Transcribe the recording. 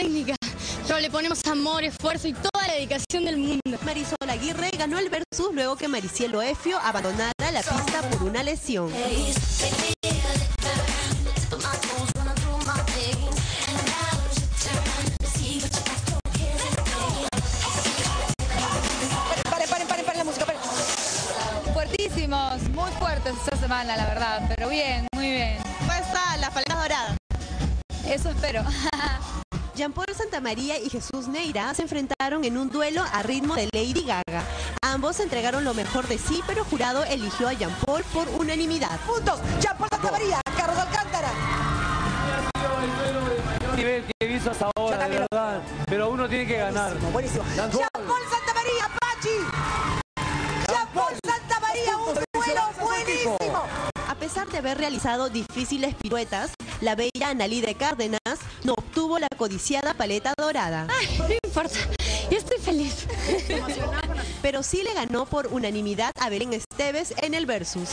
técnica, pero le ponemos amor, esfuerzo y toda la dedicación del mundo. Marisol Aguirre ganó el versus luego que Maricielo Efio abandonara la pista por una lesión. Fuertísimos, muy fuertes esta semana, la verdad, pero bien, muy bien. Pasa las paletas doradas. Eso espero. Jean Paul Santamaría y Jesús Neira se enfrentaron en un duelo a ritmo de Lady Gaga. Ambos entregaron lo mejor de sí, pero jurado eligió a Jean Paul por unanimidad. Puntos. Jean Paul Santa María, Carlos Alcántara. nivel que he visto hasta ahora, de verdad. Pero uno tiene que ganar. Buenísimo. Jean Jean Paul. Paul Santa María, Pachi. Jean Paul Santa María, un duelo buenísimo. A pesar de haber realizado difíciles piruetas, la bella Analí de Cárdenas no obtuvo la codiciada paleta dorada, Ay, no importa, yo estoy feliz. pero sí le ganó por unanimidad a Belén Esteves en el versus.